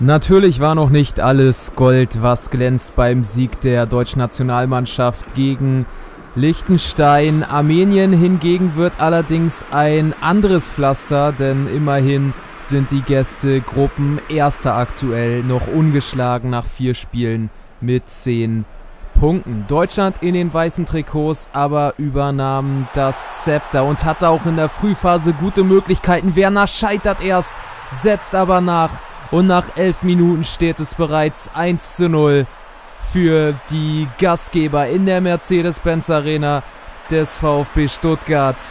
Natürlich war noch nicht alles Gold, was glänzt beim Sieg der deutschen Nationalmannschaft gegen Liechtenstein. Armenien hingegen wird allerdings ein anderes Pflaster, denn immerhin sind die Gästegruppen erster aktuell noch ungeschlagen nach vier Spielen mit zehn Punkten. Deutschland in den weißen Trikots aber übernahm das Zepter und hatte auch in der Frühphase gute Möglichkeiten. Werner scheitert erst, setzt aber nach und nach elf Minuten steht es bereits 1 zu 0 für die Gastgeber in der Mercedes-Benz Arena des VfB Stuttgart.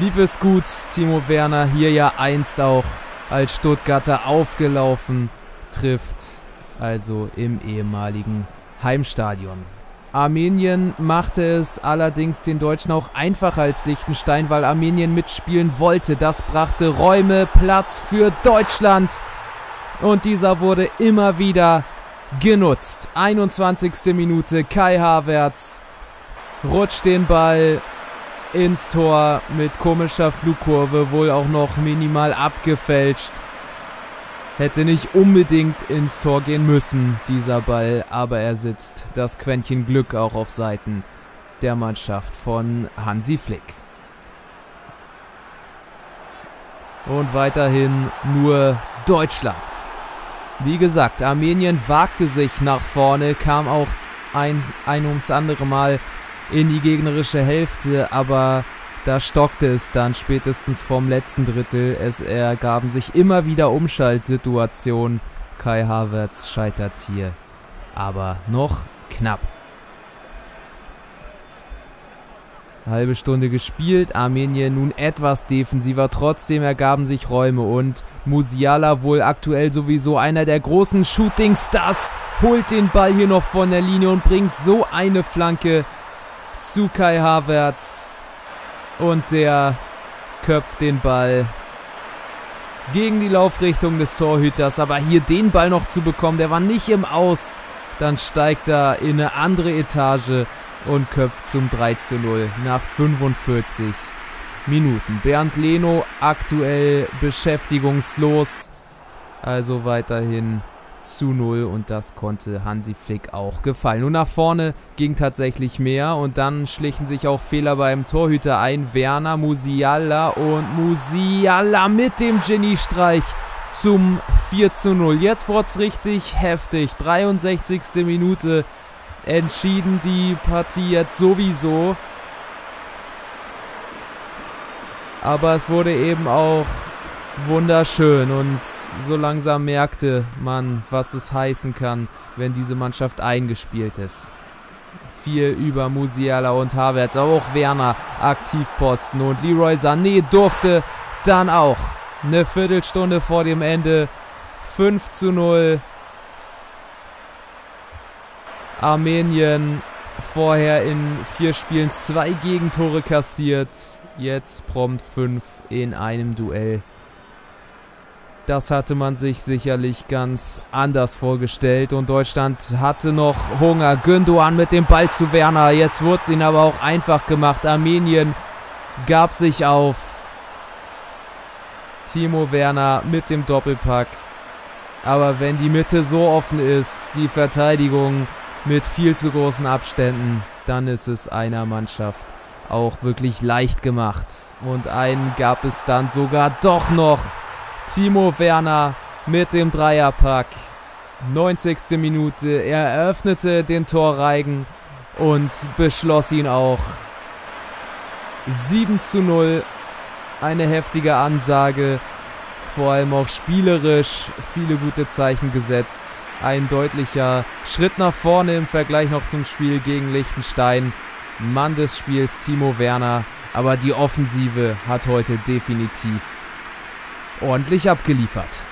Lief es gut, Timo Werner hier ja einst auch als Stuttgarter aufgelaufen, trifft also im ehemaligen Heimstadion. Armenien machte es allerdings den Deutschen auch einfacher als Liechtenstein, weil Armenien mitspielen wollte. Das brachte Räume, Platz für Deutschland. Und dieser wurde immer wieder genutzt. 21. Minute, Kai Havertz rutscht den Ball ins Tor mit komischer Flugkurve, wohl auch noch minimal abgefälscht. Hätte nicht unbedingt ins Tor gehen müssen, dieser Ball, aber er sitzt. Das Quäntchen Glück auch auf Seiten der Mannschaft von Hansi Flick. Und weiterhin nur Deutschland. Wie gesagt, Armenien wagte sich nach vorne, kam auch ein, ein ums andere Mal in die gegnerische Hälfte, aber da stockte es dann spätestens vom letzten Drittel. Es ergaben sich immer wieder Umschaltsituationen. Kai Havertz scheitert hier. Aber noch knapp. Halbe Stunde gespielt, Armenien nun etwas defensiver, trotzdem ergaben sich Räume und Musiala wohl aktuell sowieso einer der großen Shooting-Stars, holt den Ball hier noch von der Linie und bringt so eine Flanke zu Kai Havertz. Und der köpft den Ball gegen die Laufrichtung des Torhüters. Aber hier den Ball noch zu bekommen, der war nicht im Aus. Dann steigt er in eine andere Etage und köpft zum 3 zu 0 nach 45 Minuten. Bernd Leno aktuell beschäftigungslos. Also weiterhin zu 0 und das konnte Hansi Flick auch gefallen. Nur nach vorne ging tatsächlich mehr und dann schlichen sich auch Fehler beim Torhüter ein. Werner Musiala und Musiala mit dem Geniestreich zum 4 zu 0. Jetzt wurde es richtig heftig. 63. Minute entschieden die Partie jetzt sowieso. Aber es wurde eben auch wunderschön und so langsam merkte man, was es heißen kann, wenn diese Mannschaft eingespielt ist. Viel über Musiala und Havertz, aber auch Werner Aktivposten und Leroy Sané durfte dann auch eine Viertelstunde vor dem Ende 5 zu 0. Armenien vorher in vier Spielen zwei Gegentore kassiert, jetzt prompt fünf in einem Duell das hatte man sich sicherlich ganz anders vorgestellt und Deutschland hatte noch Hunger. Gündogan mit dem Ball zu Werner. Jetzt wurde es ihnen aber auch einfach gemacht. Armenien gab sich auf. Timo Werner mit dem Doppelpack. Aber wenn die Mitte so offen ist, die Verteidigung mit viel zu großen Abständen, dann ist es einer Mannschaft auch wirklich leicht gemacht. Und einen gab es dann sogar doch noch. Timo Werner mit dem Dreierpack. 90. Minute. Er eröffnete den Torreigen und beschloss ihn auch. 7 zu 0. Eine heftige Ansage. Vor allem auch spielerisch viele gute Zeichen gesetzt. Ein deutlicher Schritt nach vorne im Vergleich noch zum Spiel gegen Liechtenstein. Mann des Spiels Timo Werner. Aber die Offensive hat heute definitiv ordentlich abgeliefert.